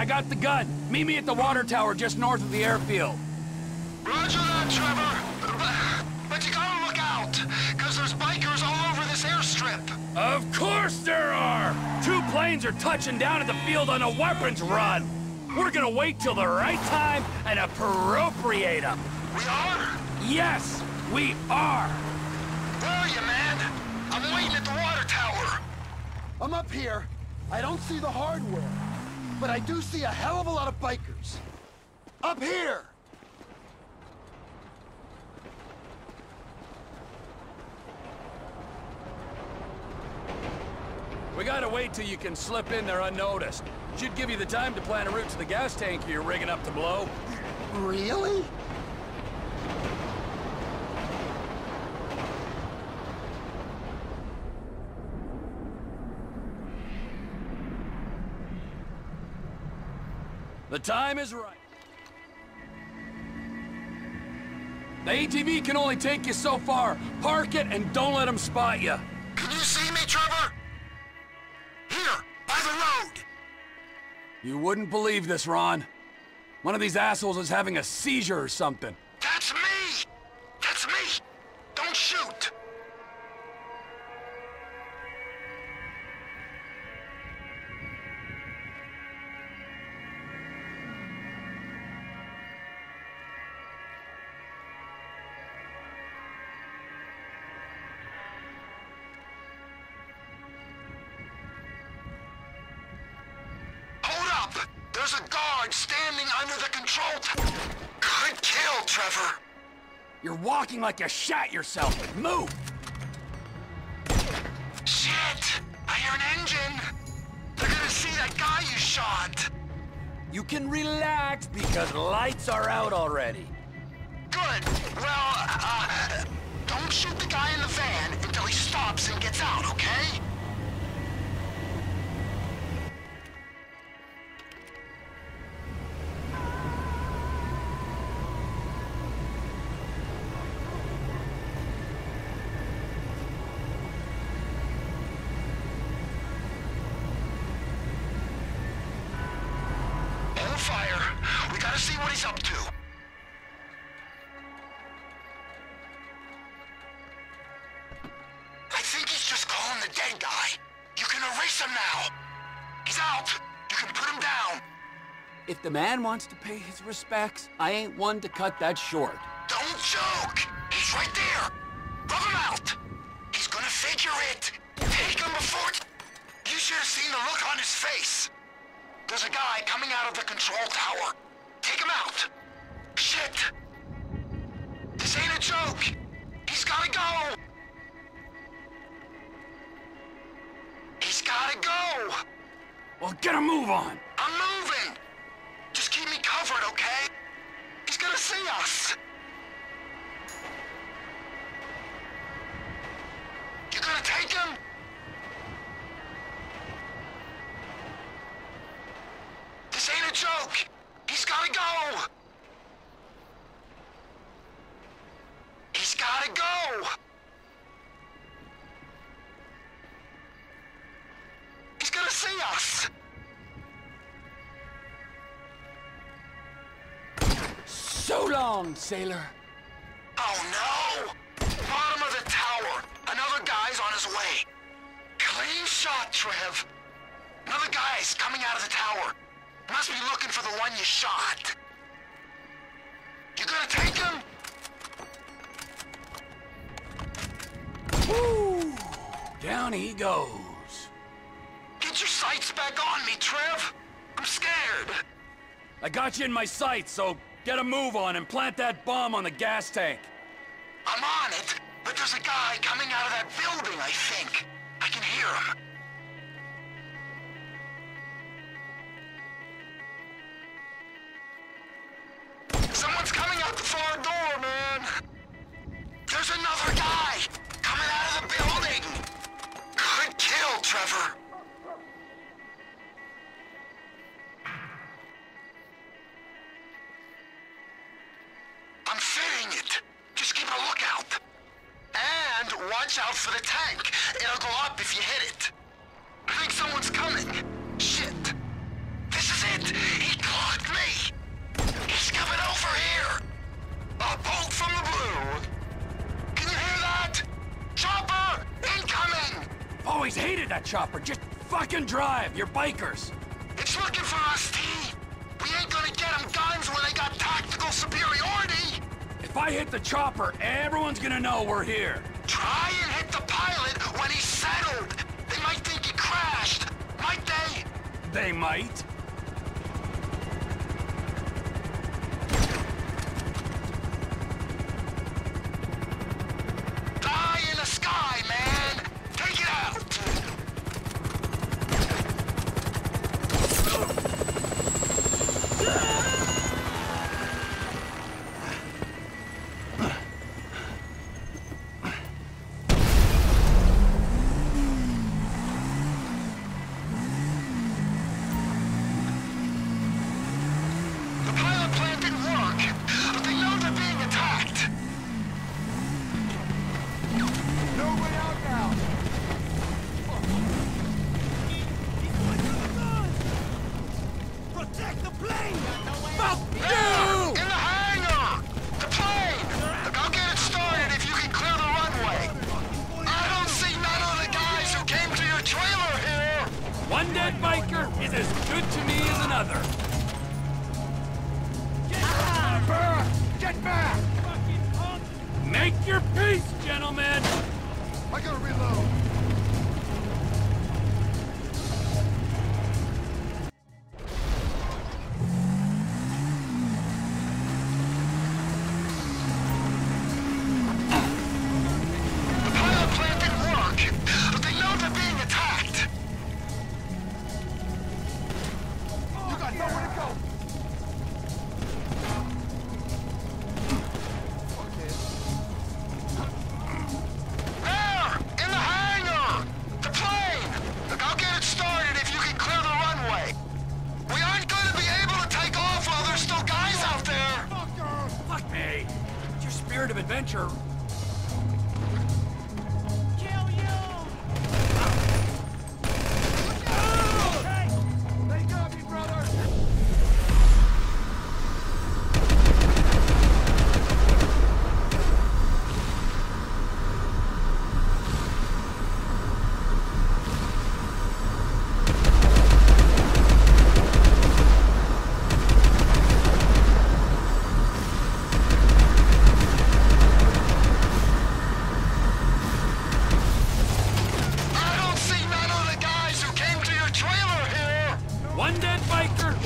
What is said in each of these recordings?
I got the gun. Meet me at the water tower just north of the airfield. Roger that, Trevor. But, but you gotta look out, because there's bikers all over this airstrip. Of course there are! Two planes are touching down at the field on a weapons run. We're gonna wait till the right time and appropriate them. We are? Yes, we are. Where are you, man? I'm waiting at the water tower. I'm up here. I don't see the hardware. But I do see a hell of a lot of bikers. Up here! We gotta wait till you can slip in there unnoticed. Should give you the time to plan a route to the gas tank you're rigging up to blow. Really? The time is right. The ATV can only take you so far. Park it and don't let them spot you. Can you see me, Trevor? Here, by the road. You wouldn't believe this, Ron. One of these assholes is having a seizure or something. There's a guard standing under the control tower. Good kill, Trevor. You're walking like you shot yourself. Move! Shit! I hear an engine! They're gonna see that guy you shot! You can relax because lights are out already. Good. Well, uh, don't shoot the guy in the van until he stops and gets out, okay? Fire. We gotta see what he's up to. I think he's just calling the dead guy. You can erase him now. He's out. You can put him down. If the man wants to pay his respects, I ain't one to cut that short. Don't joke. He's right there. Rub him out. He's gonna figure it. Take him before... You should have seen the look on his face. There's a guy coming out of the control tower. Take him out. Shit. This ain't a joke. He's gotta go. He's gotta go. Well, get a move on. I'm moving. Just keep me covered, okay? He's gonna see us. Long, sailor. Oh no! Bottom of the tower. Another guy's on his way. Clean shot, Trev. Another guy's coming out of the tower. Must be looking for the one you shot. You gonna take him? Woo! Down he goes. Get your sights back on me, Trev. I'm scared. I got you in my sights, so get a move on and plant that bomb on the gas tank. I'm on it, but there's a guy coming out of that building, I think. I can hear him. Someone's coming out the far door, man. There's another guy coming out of the building. Good kill, Trevor. for the tank. It'll go up if you hit it. I think someone's coming. Shit. This is it. He clocked me. He's coming over here. A bolt from the blue. Can you hear that? Chopper, incoming. Always hated that chopper. Just fucking drive. You're bikers. It's looking for us, T. We ain't gonna get them guns when they got tactical superiority. If I hit the chopper, everyone's gonna know we're here. They might. your peace, gentlemen!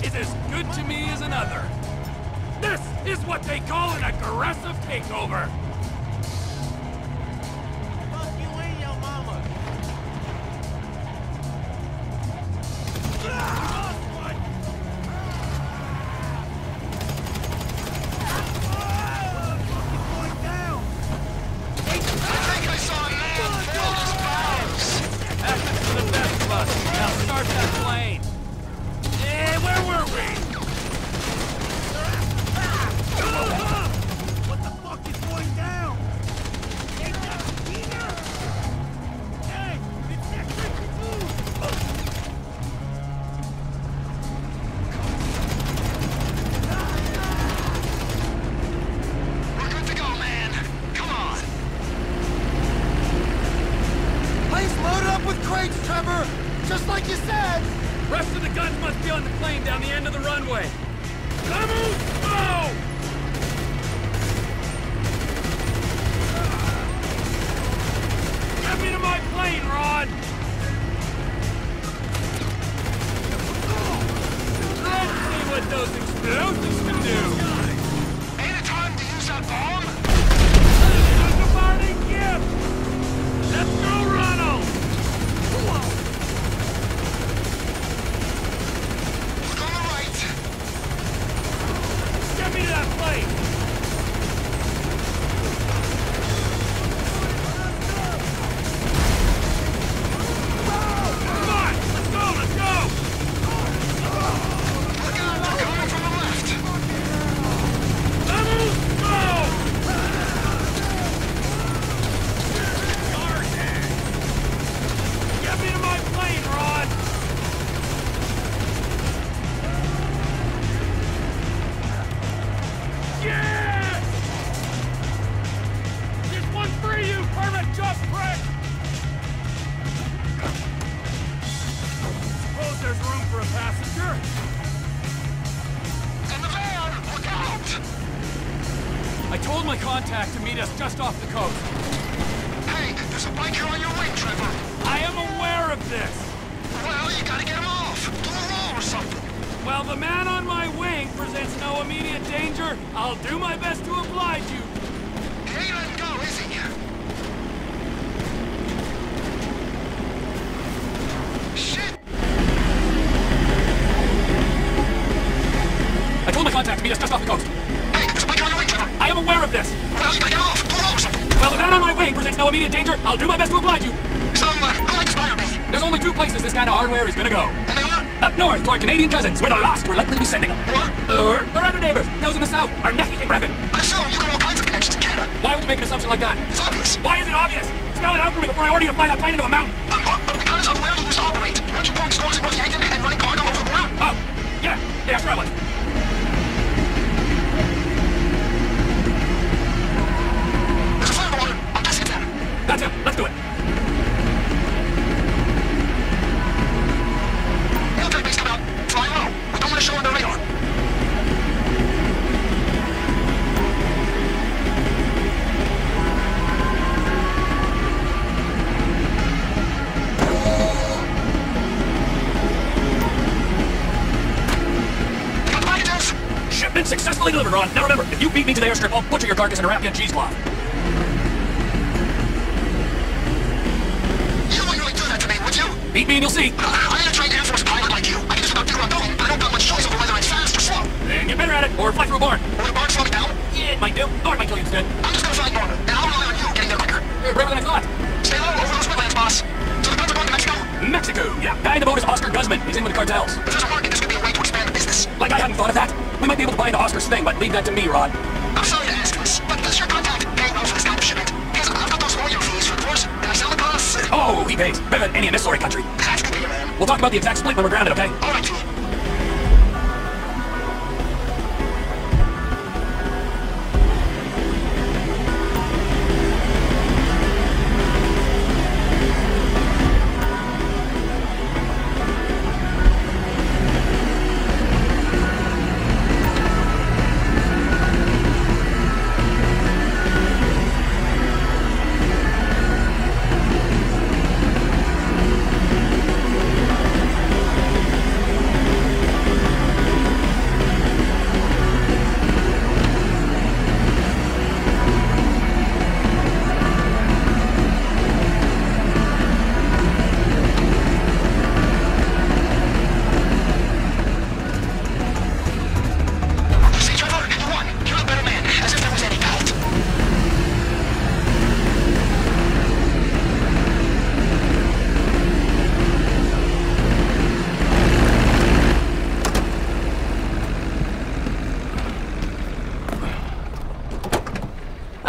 is as good to me as another. This is what they call an aggressive takeover. Rest of the guns must be on the plane down the end of the runway. Vamos! Oh! Get me to my plane, Ron! Let's see what those explosives can do! Ain't it time to use that bomb? While the man on my wing presents no immediate danger, I'll do my best to oblige you. He ain't letting go, is he? Shit! I told my contact to meet us just off the coast. Hey, there's a biker on your wing, Trevor. I am aware of this. Well, you gotta get off. Do a roll or something. While the man on my wing presents no immediate danger, I'll do my best to oblige you. So, uh, who inspired me? There's only two places this kind of hardware is gonna go. Are? Up north to our Canadian cousins, where the lost we're likely to be sending them. What? Or our other neighbors, those in the south, our nephew and Brevin. I assume you got all kinds of connections to Canada. Why would you make an assumption like that? It's obvious. Why is it obvious? Spell it out for me before I order you to fly that plane into a mountain. But, but, but because of where you used to operate, weren't you pulling stores North Yankton and running cargo over the border? Oh, yeah, yeah, sure I was. There's a flare in the water. I'm guessing it's them. That's it. Let's do it. The airstrip, I'll butcher your carcass and wrap you in cheesecloth. You wouldn't really do that to me, would you? Beat me and you'll see. I ain't a trained Air Force pilot like you. I can just about do what I'm doing, but I don't got much choice over whether I'm fast or slow. Then get better at it, or fly through a barn. Will the barn slow me down? Yeah, it might do. Or it might kill you instead. I'm just gonna find Norman, and I'll rely on you getting there quicker. Eh, Braver than I thought. Stay low over those wetlands, boss. So the guns are going to Mexico? Mexico, yeah. Guy in the boat is Oscar Guzman. He's in with the cartels. If there's a market, this could be a way to expand the business. Like I hadn't thought of that. We might be able to buy into Oscar's thing, but leave that to me, Ron. Pays. Better than any in this sorry country. We'll talk about the exact split when we're grounded, okay? All